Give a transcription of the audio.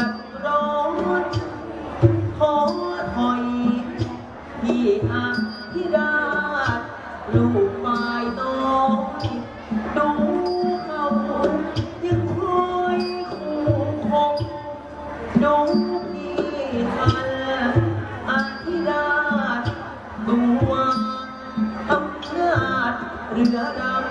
อดร้อนขอถอยพี่อาพี่ราชลูกไม้น้องดูเขายังคอยคู่คงดูพี่ทันอาทิราชตัวอำนาจเรือดำ